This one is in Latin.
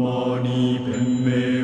mani pemme